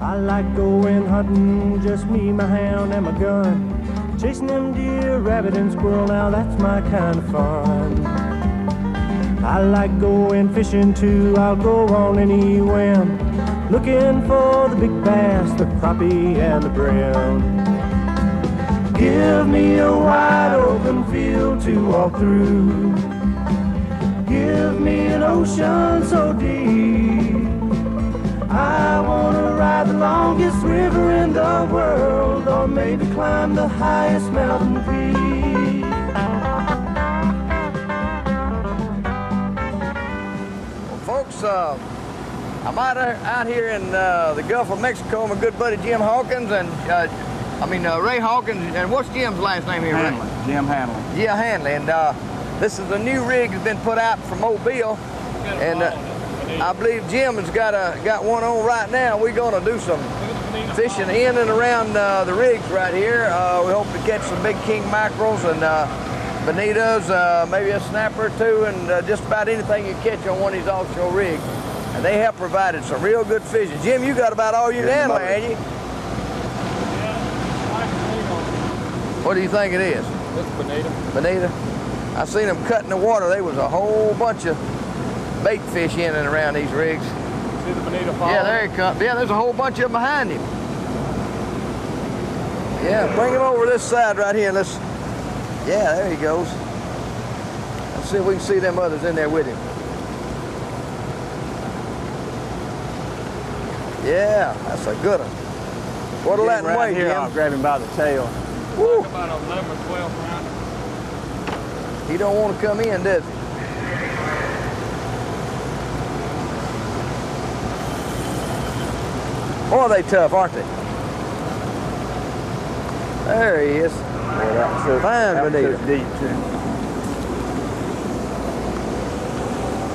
I like going hunting, just me, my hound, and my gun. Chasing them deer, rabbit, and squirrel, now that's my kind of fun. I like going fishing too, I'll go on any whim. Looking for the big bass, the crappie, and the brim. Give me a wide open field to walk through. Give me an ocean so deep. I wanna ride the longest river in the world, or maybe climb the highest mountain peak. Well, folks, uh, I'm out, out here in uh, the Gulf of Mexico. With my good buddy Jim Hawkins and uh, I mean, uh, Ray Hawkins, and what's Jim's last name here? Hanley, Jim Hanley. Yeah, Hanley, and uh, this is a new rig that's been put out from Mobile, and uh, I believe Jim has got a got one on right now. We're gonna do some fishing in and around uh, the rigs right here. Uh, we hope to catch some big king mackerels and uh, bonitas, uh, maybe a snapper or two, and uh, just about anything you catch on one of these offshore rigs. And they have provided some real good fishing. Jim, you got about all you can handle, ain't you? What do you think it is? It's bonita. Bonita. I seen them cutting the water. There was a whole bunch of bait fish in and around these rigs. See the bonita fall? Yeah, there he comes. Yeah, there's a whole bunch of them behind him. Yeah, bring him over this side right here. Let's. Yeah, there he goes. Let's see if we can see them others in there with him. Yeah, that's a good one. What'll Get that him right weigh, here, Jim? I'll grab him by the tail. Woo. About 11 or 12 pounds. He don't want to come in, does he? Boy, are they tough, aren't they? There he is. Boy, that took, Fine that bonita. took deep too.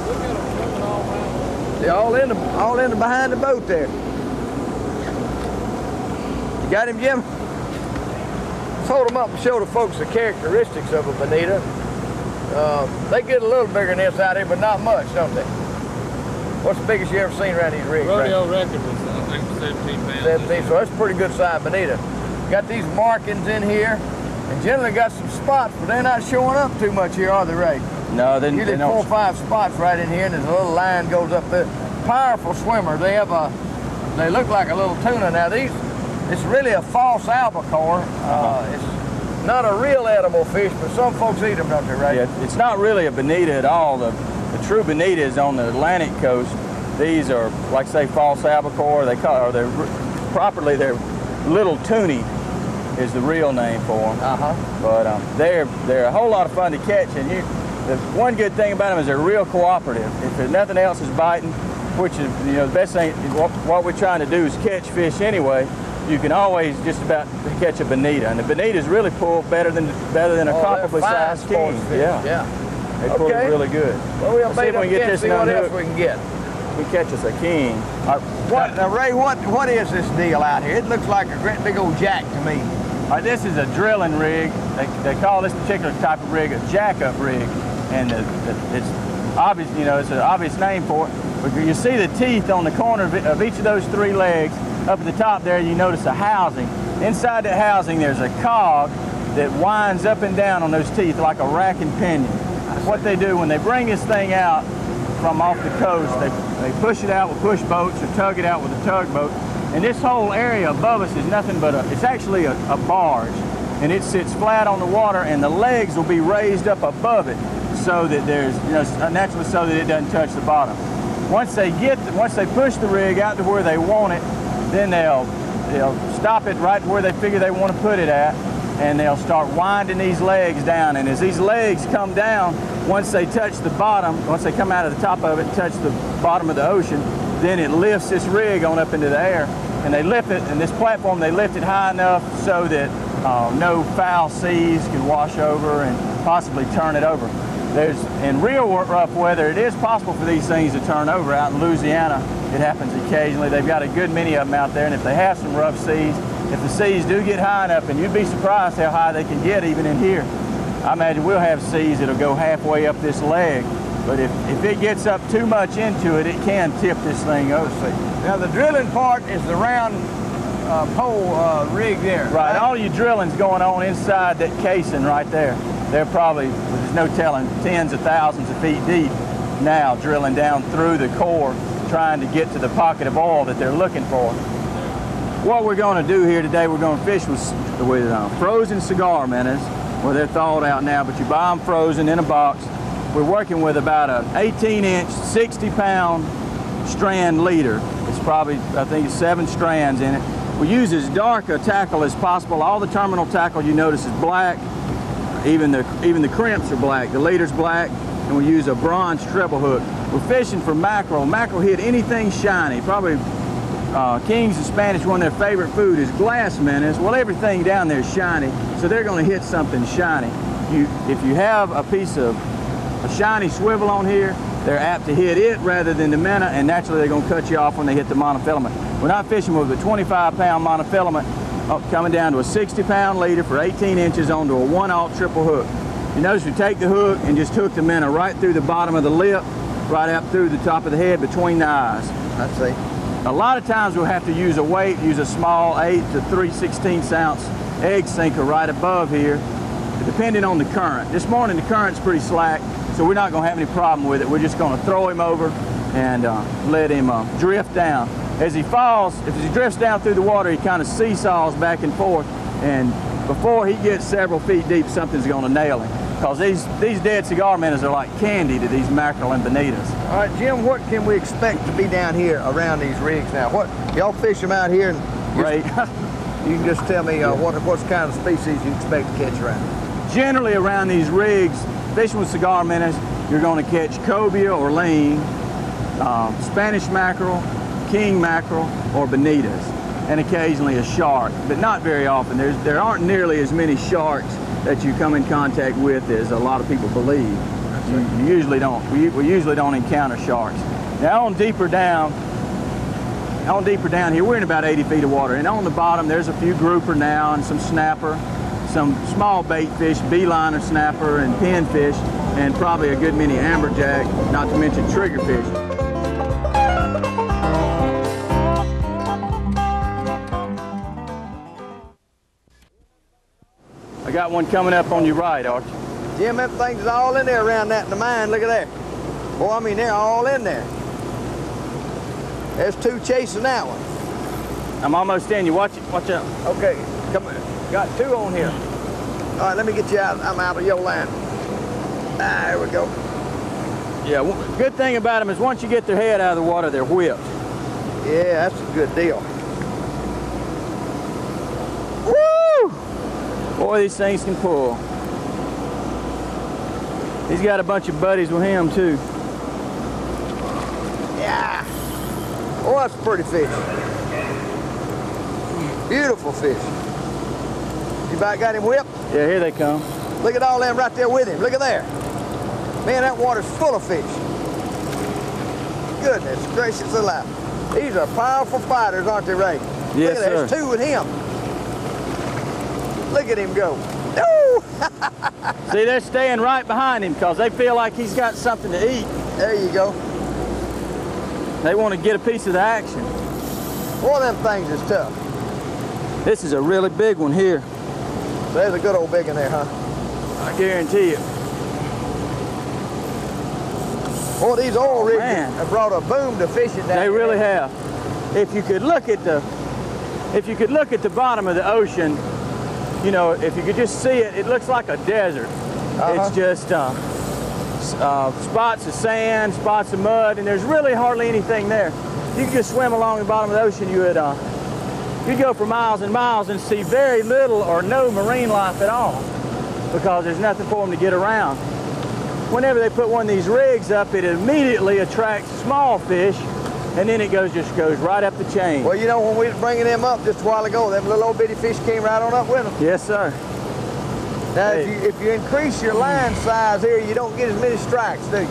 Look at them coming all around. They're all in the all in the behind the boat there. You got him, Jim? Let's hold him up and show the folks the characteristics of a bonita. Uh, they get a little bigger than this out here, but not much, don't they? What's the biggest you ever seen around these rigs? right? Rodeo record was, I think, 17 pounds. 17, so that's pretty good size bonita. Got these markings in here, and generally got some spots, but they're not showing up too much here, are they, Ray? No, they, Usually they four or five spots right in here, and there's a little line goes up there. Powerful swimmer. They have a, they look like a little tuna. Now these, it's really a false albacore. Uh, it's not a real edible fish, but some folks eat them, don't they, Ray? Yeah, it's not really a bonita at all. The, the true bonita is on the Atlantic coast. These are, like say, false albacore. They call, or they're properly they're little tunny is the real name for them. Uh huh. But um, they're they're a whole lot of fun to catch, and you. The one good thing about them is they're real cooperative. If there's nothing else is biting, which is you know the best thing. What, what we're trying to do is catch fish anyway. You can always just about catch a bonita, and the bonitas really pull better than better than a Oh, comparably sized king. fish. Yeah, Yeah. they pull Okay. it really good. Well, we'll see if we can get this see what else we can get. We catch us a king. Uh, what, now, Ray? What what is this deal out here? It looks like a great big old jack to me. All right, this is a drilling rig. They, they call this particular type of rig a jack-up rig, and the, the, it's obvious. You know, it's an obvious name for it. But you see the teeth on the corner of, it, of each of those three legs. Up at the top there, you notice a housing. Inside that housing, there's a cog that winds up and down on those teeth like a rack and pinion. What they do when they bring this thing out from off the coast, they, they push it out with push boats or tug it out with a tugboat. And this whole area above us is nothing but a, it's actually a, a barge. And it sits flat on the water and the legs will be raised up above it so that there's, you know, naturally so that it doesn't touch the bottom. Once they get, once they push the rig out to where they want it, then they'll, they'll stop it right where they figure they want to put it at and they'll start winding these legs down. And as these legs come down, once they touch the bottom, once they come out of the top of it and touch the bottom of the ocean, then it lifts this rig on up into the air. And they lift it, and this platform, they lift it high enough so that uh, no foul seas can wash over and possibly turn it over. There's, in real rough weather, it is possible for these things to turn over. Out in Louisiana, it happens occasionally. They've got a good many of them out there, and if they have some rough seas, if the seas do get high enough, and you'd be surprised how high they can get even in here. I imagine we'll have seas that'll go halfway up this leg, but if, if it gets up too much into it, it can tip this thing over. Now the drilling part is the round uh, pole uh, rig there. Right, all your drilling's going on inside that casing right there. They're probably, there's no telling, tens of thousands of feet deep now drilling down through the core trying to get to the pocket of oil that they're looking for. What we're going to do here today, we're going to fish with, with uh, frozen cigar minnows, where they're thawed out now, but you buy them frozen in a box. We're working with about an 18 inch, 60 pound strand leader. It's probably, I think, seven strands in it. We use as dark a tackle as possible. All the terminal tackle you notice is black. Even the, even the crimps are black. The leader's black, and we use a bronze treble hook. We're fishing for mackerel. Mackerel hit anything shiny. Probably uh, Kings and Spanish, one of their favorite food is glass minnows. Well, everything down there is shiny, so they're going to hit something shiny. You, if you have a piece of a shiny swivel on here, they're apt to hit it rather than the minnow, and naturally they're going to cut you off when they hit the monofilament. We're not fishing with a 25 pound monofilament uh, coming down to a 60 pound leader for 18 inches onto a one aught triple hook. You notice we take the hook and just hook the minnow right through the bottom of the lip, right up through the top of the head between the eyes. I see. A lot of times we'll have to use a weight, use a small 8 to 3 16 ounce egg sinker right above here, depending on the current. This morning the current's pretty slack, so we're not going to have any problem with it. We're just going to throw him over and uh, let him uh, drift down. As he falls, if he drifts down through the water, he kind of seesaws back and forth, and before he gets several feet deep, something's going to nail him. Because these, these dead cigar minnows are like candy to these mackerel and bonitas. All right, Jim, what can we expect to be down here around these rigs now? What Y'all fish them out here and Right. you can just tell me uh, what, what kind of species you expect to catch around. Generally around these rigs, fishing with cigar minnows, you're going to catch cobia or ling, um, Spanish mackerel, king mackerel, or bonitas, and occasionally a shark, but not very often. There's, there aren't nearly as many sharks that you come in contact with as a lot of people believe. You, you usually don't. We, we usually don't encounter sharks. Now on deeper down, on deeper down here, we're in about 80 feet of water, and on the bottom there's a few grouper now and some snapper, some small bait fish, beeliner snapper and pinfish, and probably a good many amberjack, not to mention triggerfish. Got one coming up on your right, Archie. Jim, them things all in there around that in the mine. Look at that. Boy, I mean, they're all in there. There's two chasing that one. I'm almost in. You watch it. Watch out. Okay, come on. Got two on here. All right, let me get you out. I'm out of your line. Ah, there we go. Yeah. w- Good thing about them is once you get their head out of the water, they're whipped. Yeah, that's a good deal. Woo! Boy, these things can pull. He's got a bunch of buddies with him too. Yeah. Oh, that's a pretty fish. Beautiful fish. You about got him whipped? Yeah, here they come. Look at all them right there with him. Look at there. Man, that water's full of fish. Goodness gracious alive. These are powerful fighters, aren't they, Ray? Yes, Look at that. There's two with him. Look at him go. See, they're staying right behind him because they feel like he's got something to eat. There you go. They want to get a piece of the action. One of them things is tough. This is a really big one here. There's a good old big in there, huh? I guarantee you. Boy, these oil rigs man. have brought a boom to fishing down They here. really have. If you could look at the, if you could look at the bottom of the ocean, you know, if you could just see it, it looks like a desert. Uh-huh. It's just uh, uh, spots of sand, spots of mud, and there's really hardly anything there. You could just swim along the bottom of the ocean, you would, uh, you'd go for miles and miles and see very little or no marine life at all because there's nothing for them to get around. Whenever they put one of these rigs up, it immediately attracts small fish, and then it goes just goes right up the chain. Well, you know, when we was bringing them up just a while ago, them little old bitty fish came right on up with them. Yes, sir. Now, Hey. if, you, if you increase your line size here, you don't get as many strikes, do you?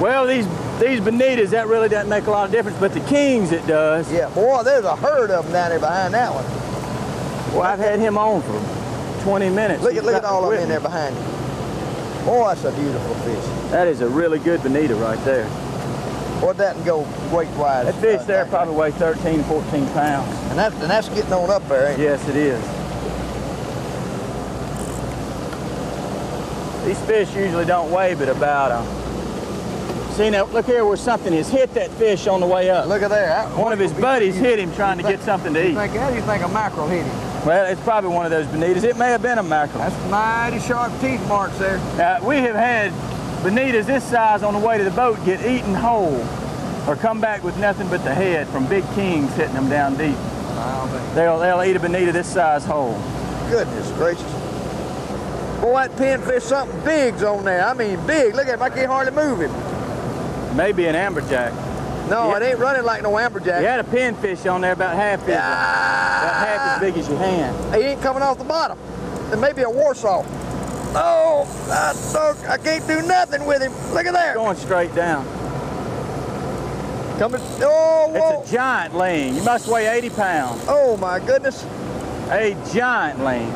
Well, these these bonitas, that really doesn't make a lot of difference, but the kings it does. Yeah, boy, there's a herd of them down there behind that one. Well, I've had him on for 20 minutes. Look at look at all of them in there behind you. Boy, that's a beautiful fish. That is a really good bonita right there. What'd that go weight-wise? That fish uh, there probably weighs 13, 14 pounds. And that's, and that's getting on up there, ain't it? Yes, it is. These fish usually don't weigh but about, uh, see now, look here where something has hit that fish on the way up. Look at there. That- One of his buddies hit him trying to get something to You eat. think, how do you think a mackerel hit him? Well, it's probably one of those bonitas. It may have been a mackerel. That's mighty sharp teeth marks there. Uh, we have had bonitas this size on the way to the boat get eaten whole or come back with nothing but the head from big kings hitting them down deep. They'll, they'll eat a bonita this size whole. Goodness gracious. Boy, that pinfish, something big's on there. I mean, big. Look at him. I can't hardly move him. Maybe an amberjack. No, Yeah. it ain't running like no amberjack. You had a pinfish on there about half big, about half as big as your hand. he ain't coming off the bottom. It may be a Warsaw. Oh, I, dog, I can't do nothing with him. Look at that. Going straight down. Coming. Oh, whoa. It's a giant ling. You must weigh 80 pounds. Oh, my goodness. A giant ling.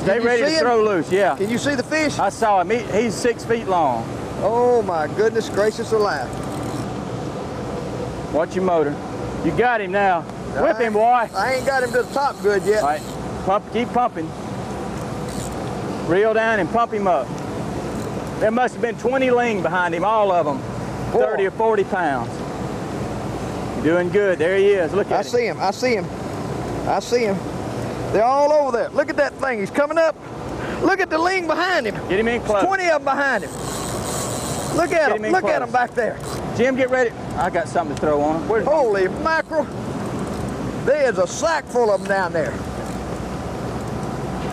Stay ready to him? throw loose. Yeah. Can you see the fish? I saw him. He, he's six feet long. Oh, my goodness gracious alive. Watch your motor. You got him now. Whip him, boy. I ain't got him to the top good yet. All right, pump, keep pumping. Reel down and pump him up. There must have been 20 ling behind him, all of them, 30 or 40 pounds. Doing good. There he is. Look I at him. see him. I see him. I see him. They're all over there. Look at that thing. He's coming up. Look at the ling behind him. Get him in close. 20 of them behind him. Look at him. him Look at him back there. Jim, get ready. I got something to throw on him. Holy mackerel. There's a sack full of them down there.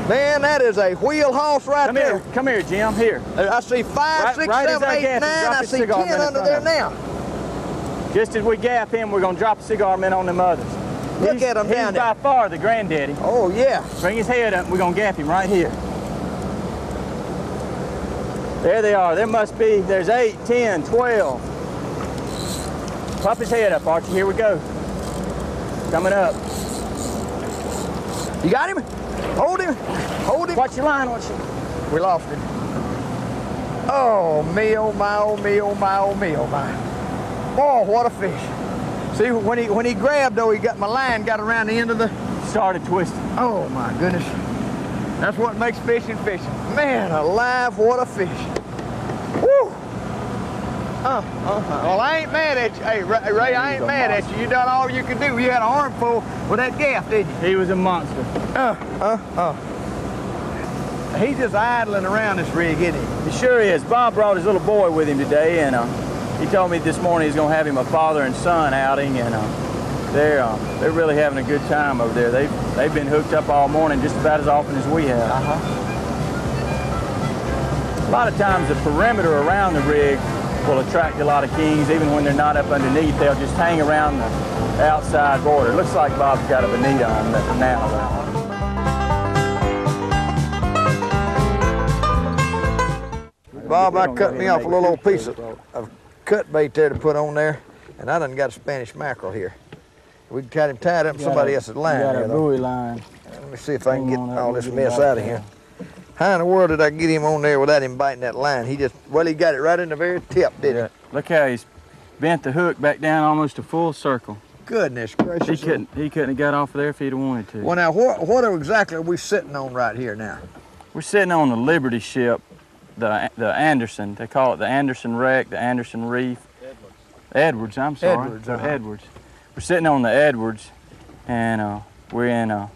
Man, that is a wheel horse right Come there. here. Come here, Jim. Here. I see five, Right- six, right seven, eight, nine. I see 10 under there now. Just as we gaff him, we're going to drop a cigar man on them others. Look he's, at him he's down by there. far the granddaddy. Oh, yeah. Bring his head up. We're going to gaff him right here. There they are. There must be, there's 8, 10, 12. Pop his head up, Archie. Here we go. Coming up. You got him? Hold him. Hold him. Watch your line. Watch your... We lost him. Oh, me, oh my, oh me, oh my, oh me, oh my. Oh, what a fish. See, when he when he grabbed though, he got my line got around the end of the, Started twisting. oh my goodness. That's what makes fishing fishing. Man alive, what a fish. Uh, uh, well, I ain't mad at you. Hey, Ray, Ray I ain't mad at you. You done all you could do. You had an armful with that gaff, didn't you? He was a monster. Uh, uh, uh. He's just idling around this rig, isn't he? He sure is. Bob brought his little boy with him today, and uh, he told me this morning he's going to have him a father and son outing, and uh, they're uh, they're really having a good time over there. They've they've been hooked up all morning, just about as often as we have. Uh-huh. A lot of times the perimeter around the rig will attract a lot of kings, even when they're not up underneath. They'll just hang around the outside border. Looks like Bob's got a bonita on that now. Bob, I cut me off a little old piece of, of cut bait there to put on there, and I done got a Spanish mackerel here. We can got him tied up in somebody else's line Got a buoy line. Let me see if I can get all this mess out of here. How in the world did I get him on there without him biting that line? He just, well, he got it right in the very tip, didn't Yeah. Look how he's bent the hook back down almost a full circle. he? Goodness He gracious. couldn't he couldn't have got off of there if he'd have wanted to. Well, now, what, what are exactly are we sitting on right here now? We're sitting on the Liberty ship, the the Anderson. They call it the Anderson wreck, the Anderson Reef. Edwards. Edwards, I'm sorry. Edwards, The uh-huh. Edwards. We're sitting on the Edwards, and uh, we're in uh,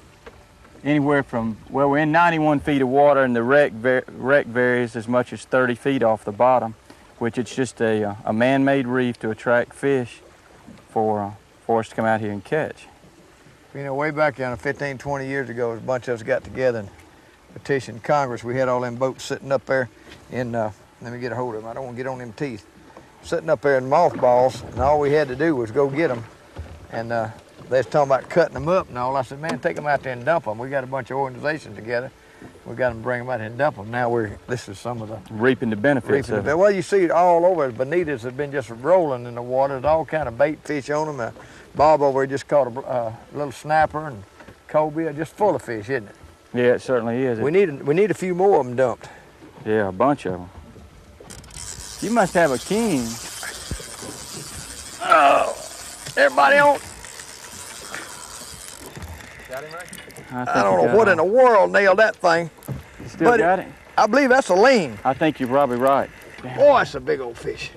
anywhere from well, we're in 91 feet of water, and the wreck wreck varies as much as 30 feet off the bottom, which it's just a uh, a man-made reef to attract fish for uh, for us to come out here and catch. You know, way back down 15, 20 years ago, a bunch of us got together and petitioned Congress. We had all them boats sitting up there in, uh, let me get a hold of them. I don't want to get on them teeth. Sitting up there in mothballs, and all we had to do was go get them. And uh, they was talking about cutting them up and all. I said, man, take them out there and dump them. We got a bunch of organizations together. We got them bring them out here and dump them. Now we're, this is some of the Reaping the benefits of it. Well, you see it all over. Bonitas have been just rolling in the water. There's all kind of bait fish on them. Uh, Bob over here just caught a uh, little snapper and cobia, just full of fish, isn't it? Yeah, it certainly is. We need we need a few more of them dumped. Yeah, a bunch of them. You must have a king. Oh, everybody on? I don't know what in the world nailed that thing. You still but got it? I believe that's a ling. I think you're probably right. Boy, that's a big old fish.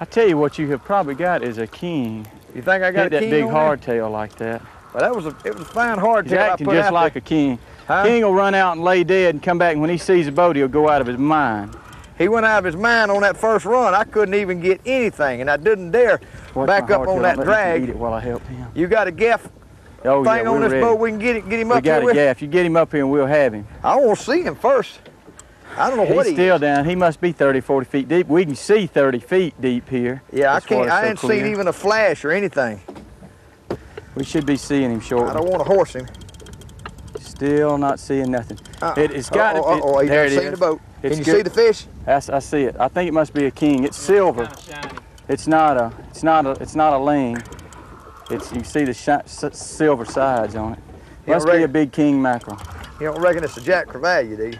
I tell you what you have probably got is a king. You think I got Hit a that big on there? hardtail like that. Well, that was a it was a fine hardtail. He's acting just like there. a king. Huh? King will run out and lay dead and come back, and when he sees a boat, he'll go out of his mind. He went out of his mind on that first run. I couldn't even get anything, and I didn't dare Watch back up on that Let Eat drag. it while I help him. You got a gaff Oh thing yeah, on we're this ready. boat? We can get it, get him We up got here a with. gaff. You get him up here, and we'll have him. I want to see him first. I don't know what He's he still is. down. He must be 30, 40 feet deep. We can see 30 feet deep here. Yeah, I This can't. water's I so ain't clear. seen even a flash or anything. We should be seeing him shortly. I don't want to horse him. Still not seeing nothing. Uh, It, it's got uh-oh, to uh-oh, he There done it seen is. the boat. It's Can you good. see the fish? That's, I see it. I think it must be a king. It's silver. Kind of shiny. It's not a. It's not a. It's not a ling. It's you see the shi- s- silver sides on it. Yeah, Must be a big king mackerel. You don't reckon it's a Jack Crevalle, do you?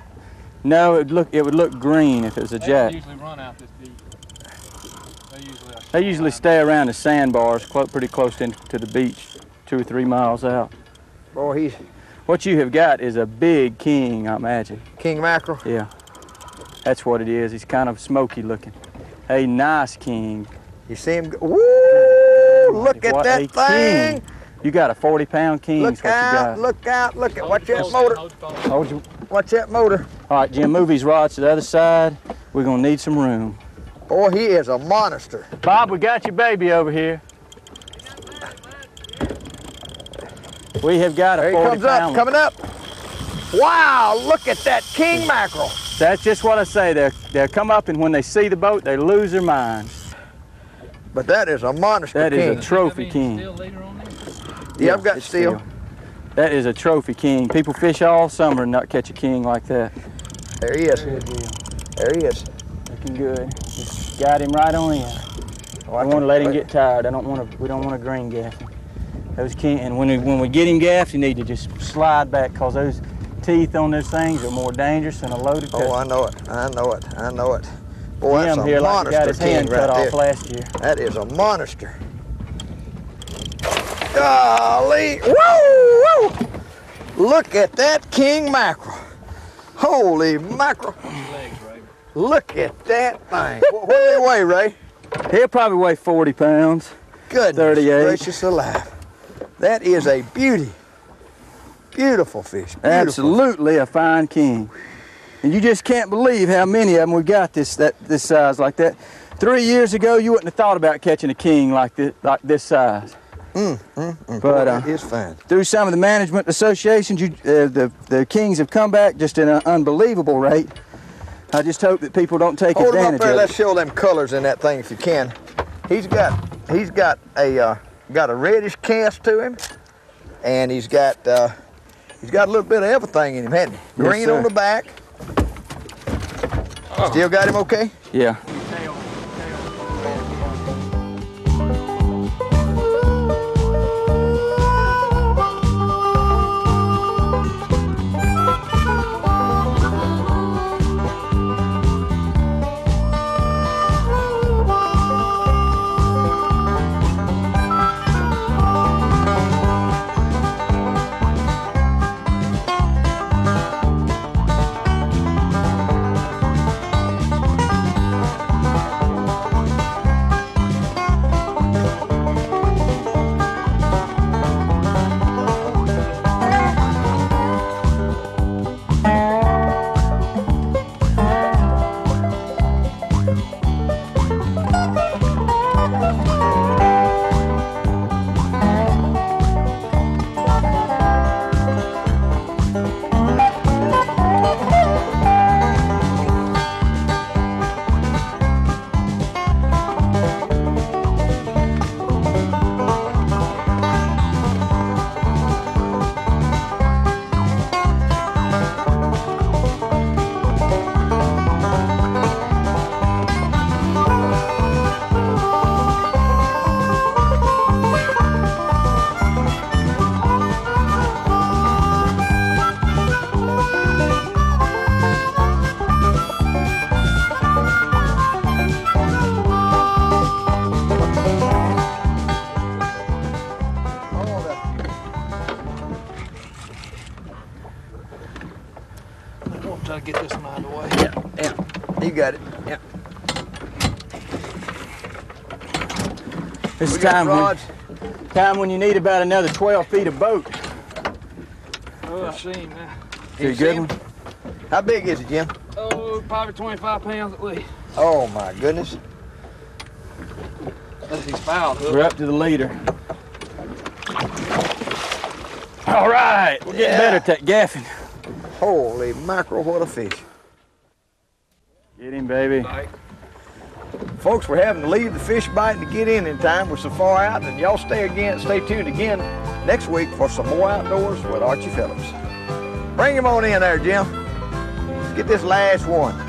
No, it look. It would look green if it was a They don't jack. usually run out this deep. They usually They usually stay around the sandbars, clo- pretty close in, to the beach, two or three miles out. Boy, he's What you have got is a big king, I imagine. king mackerel. Yeah, that's what it is. He's kind of smoky looking. A nice king. You see him? Go, woo! Look at What that thing! king. You got a 40 pound king. Look what you out! got. Look out! Look at watch that motor! hold your phone. Hold your- Watch that motor! All right, Jim, move these rods to the other side. We're gonna need some room. Boy, he is a monster. Bob, we got your baby over here. We have got a There he 40 comes up, coming up. Wow! Look at that king mackerel. That's just what I say. They'll, they'll come up and when they see the boat, they lose their minds. But that is a monster That is king. a trophy You got any king. steel leader on yeah, I've got it's steel. That is a trophy king. People fish all summer and not catch a king like that. There he is. Good. There he is. Looking good. Just got him right on in. Oh, I I want to let him get tired. I don't want to. We don't want to green gaff him. Those king. And when we, when we get him gaffed, you need to just slide back because those teeth on those things are more dangerous than a loaded Oh, pistol. I know it. I know it. I know it. Boy, that's a here like got monster his hand right cut there. off last year. That is a monster. Golly! Whoa! Whoa! Look at that king mackerel. Holy mackerel. Look at that thing. what, what do they weigh, Ray? He'll probably weigh 40 pounds. Goodness 38. gracious alive. That is a beauty. Beautiful fish. Beautiful. Absolutely a fine king. And you just can't believe how many of them we've got this that this size like that. Three years ago, you wouldn't have thought about catching a king like this, like this size. But uh, it is fine. through some of the management associations, you, uh, the the kings have come back just at an unbelievable rate. I just hope that people don't take Hold advantage there. of Let's show them colors in that thing if you can. He's got he's got a uh, got a reddish cast to him, and he's got uh, he's got a little bit of everything in him, hasn't he? Green sir. on the back. Still got him okay? Yeah. Try to get this one out of the way. Yeah, yeah. You got it. Yeah. This We is time when, time when you need about another 12 feet of boat. Oh, I see him now. You You good one? How big is it, Jim? Oh, probably 25 pounds at least. Oh my goodness. That's his foul hook. We're up to the leader. All right, we're getting Yeah. better at that gaffing. Holy mackerel, what a fish. Get him, baby. Like, Folks, we're having to leave the fish bite to get in in time. We're so far out, and y'all stay again, stay tuned again next week for some more outdoors with Archie Phillips. Bring him on in there, Jim. Let's get this last one.